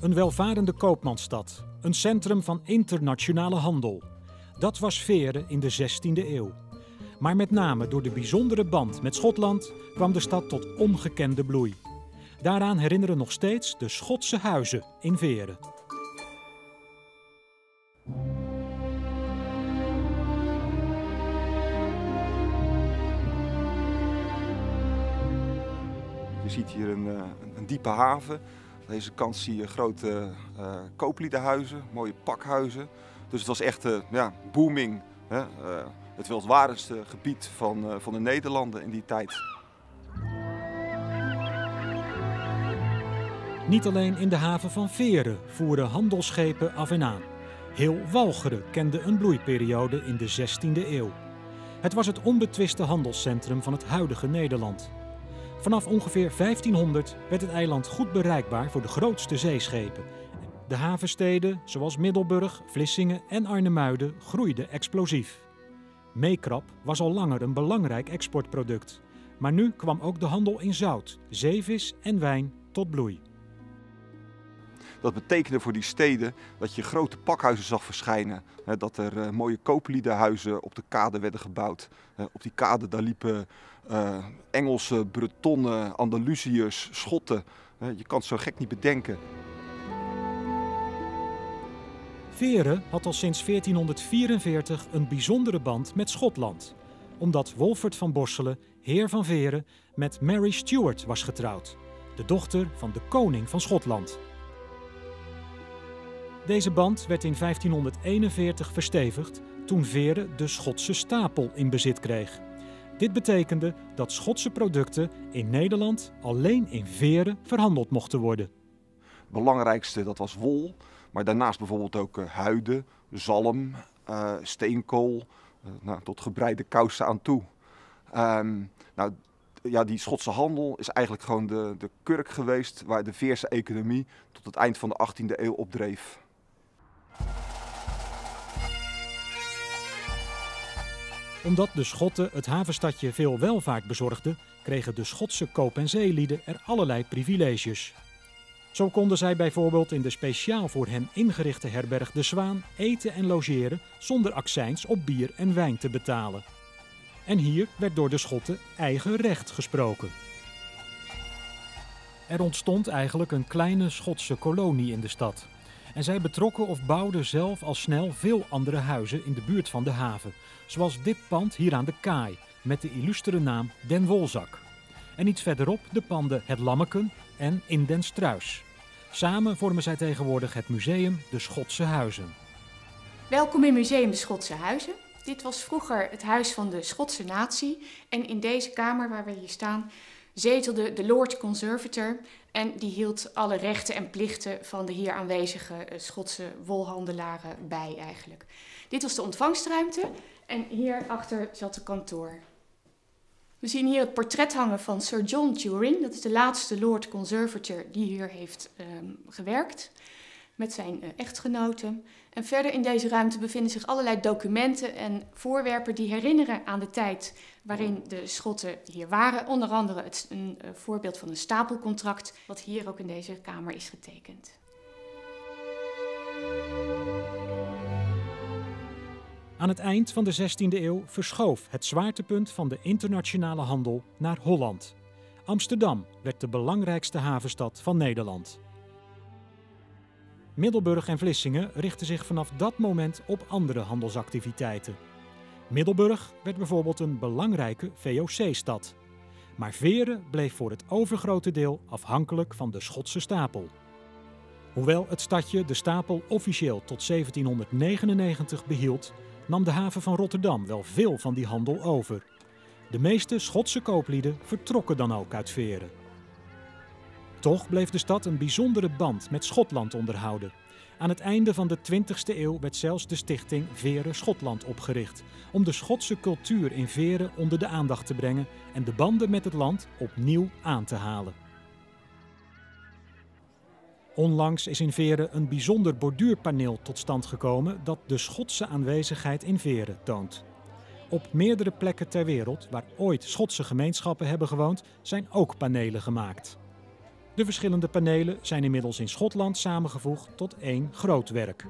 Een welvarende koopmansstad, een centrum van internationale handel. Dat was Veren in de 16e eeuw. Maar met name door de bijzondere band met Schotland kwam de stad tot ongekende bloei. Daaraan herinneren nog steeds de Schotse huizen in Veren. Je ziet hier een, eh, een diepe haven. Deze kant zie je grote uh, koopliedenhuizen, mooie pakhuizen. Dus het was echt uh, ja, booming. Hè? het welvarendste gebied van, van de Nederlanden in die tijd. Niet alleen in de haven van Veren voeren handelsschepen af en aan. Heel Walcheren kende een bloeiperiode in de 16e eeuw. Het was het onbetwiste handelscentrum van het huidige Nederland. Vanaf ongeveer 1500 werd het eiland goed bereikbaar voor de grootste zeeschepen. De havensteden, zoals Middelburg, Vlissingen en Arnhemuiden, groeiden explosief. Meekrap was al langer een belangrijk exportproduct. Maar nu kwam ook de handel in zout, zeevis en wijn tot bloei. Dat betekende voor die steden dat je grote pakhuizen zag verschijnen. Dat er uh, mooie koopliedenhuizen op de kade werden gebouwd. op die kade daar liepen uh, Engelse, Bretonnen, Andalusiërs, Schotten. je kan het zo gek niet bedenken. Veren had al sinds 1444 een bijzondere band met Schotland. Omdat Wolfert van Borselen, heer van Veren, met Mary Stuart was getrouwd. De dochter van de koning van Schotland. Deze band werd in 1541 verstevigd toen Veren de Schotse stapel in bezit kreeg. Dit betekende dat Schotse producten in Nederland alleen in Veren verhandeld mochten worden. Het belangrijkste dat was wol, maar daarnaast bijvoorbeeld ook uh, huiden, zalm, uh, steenkool, uh, nou, tot gebreide kousen aan toe. Um, nou, ja, die Schotse handel is eigenlijk gewoon de, de kurk geweest waar de Veerse economie tot het eind van de 18e eeuw opdreef. Omdat de Schotten het havenstadje veel welvaart bezorgden, kregen de Schotse koop- en zeelieden er allerlei privileges. Zo konden zij bijvoorbeeld in de speciaal voor hen ingerichte herberg De Zwaan eten en logeren zonder accijns op bier en wijn te betalen. En hier werd door de Schotten eigen recht gesproken. Er ontstond eigenlijk een kleine Schotse kolonie in de stad. En zij betrokken of bouwden zelf al snel veel andere huizen in de buurt van de haven. Zoals dit pand hier aan de kaai, met de illustere naam Den Wolzak. En iets verderop de panden Het Lammeken en In den Struis. Samen vormen zij tegenwoordig het museum De Schotse Huizen. Welkom in Museum De Schotse Huizen. Dit was vroeger het huis van de Schotse natie. En in deze kamer waar we hier staan zetelde de Lord Conservator en die hield alle rechten en plichten van de hier aanwezige eh, Schotse wolhandelaren bij eigenlijk. Dit was de ontvangstruimte en hierachter zat de kantoor. We zien hier het portret hangen van Sir John Turing. Dat is de laatste Lord Conservator die hier heeft um, gewerkt met zijn uh, echtgenoten. En verder in deze ruimte bevinden zich allerlei documenten en voorwerpen die herinneren aan de tijd waarin de Schotten hier waren. Onder andere het, een uh, voorbeeld van een stapelcontract, wat hier ook in deze kamer is getekend. Aan het eind van de 16e eeuw verschoof het zwaartepunt van de internationale handel naar Holland. Amsterdam werd de belangrijkste havenstad van Nederland. Middelburg en Vlissingen richten zich vanaf dat moment op andere handelsactiviteiten. Middelburg werd bijvoorbeeld een belangrijke VOC-stad. Maar Veren bleef voor het overgrote deel afhankelijk van de Schotse stapel. Hoewel het stadje de stapel officieel tot 1799 behield, nam de haven van Rotterdam wel veel van die handel over. De meeste Schotse kooplieden vertrokken dan ook uit Veren. Toch bleef de stad een bijzondere band met Schotland onderhouden. Aan het einde van de 20e eeuw werd zelfs de stichting Veren Schotland opgericht, om de Schotse cultuur in Veren onder de aandacht te brengen en de banden met het land opnieuw aan te halen. Onlangs is in Veren een bijzonder borduurpaneel tot stand gekomen dat de Schotse aanwezigheid in Veren toont. Op meerdere plekken ter wereld waar ooit Schotse gemeenschappen hebben gewoond, zijn ook panelen gemaakt. De verschillende panelen zijn inmiddels in Schotland samengevoegd tot één groot werk.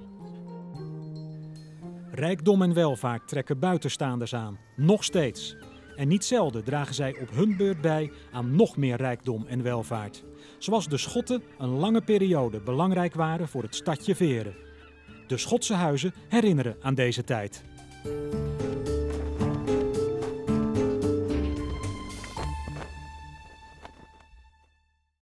Rijkdom en welvaart trekken buitenstaanders aan, nog steeds. En niet zelden dragen zij op hun beurt bij aan nog meer rijkdom en welvaart. Zoals de Schotten een lange periode belangrijk waren voor het stadje Veren. De Schotse huizen herinneren aan deze tijd.